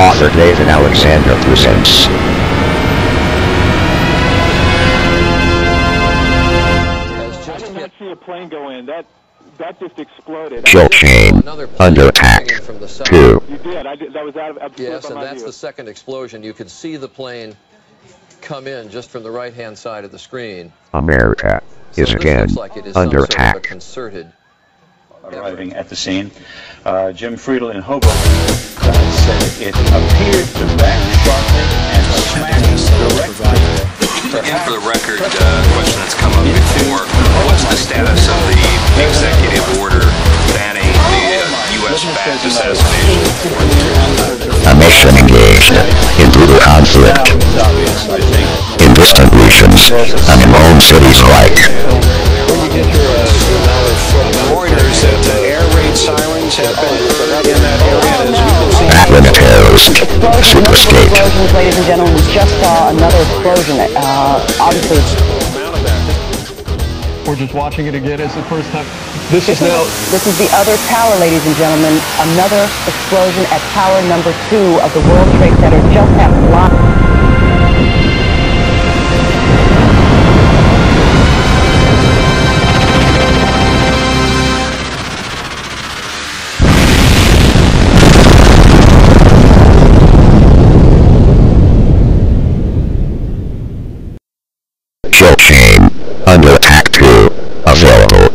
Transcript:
Author David Alexander presents I did hit not see a plane go in. That that just exploded. Kill Chain another under attack. from the south. 2. You did. I did. That was out of Yes, and that's view. the second explosion. You could see the plane come in just from the right-hand side of the screen. America So is this again like it is some under sort of a attack. concerted arriving at the scene. Uh, Jim Friedel in Hoboken uh, said it appeared to back sharply and smack directly. And for the record, uh, question that's come up before, what's the status of the executive order banning the uh, U.S.-backed assassination? A nation engaged in brutal conflict it's obvious, I think. in distant regions and in own cities alike. Can see, a terrorist super state. explosions, ladies and gentlemen. We just saw another explosion. Uh, obviously, We're just watching it again. It's the first time. This is now. this is the other tower, ladies and gentlemen. Another explosion at tower number two of the World Trade Center just at block. Авалону.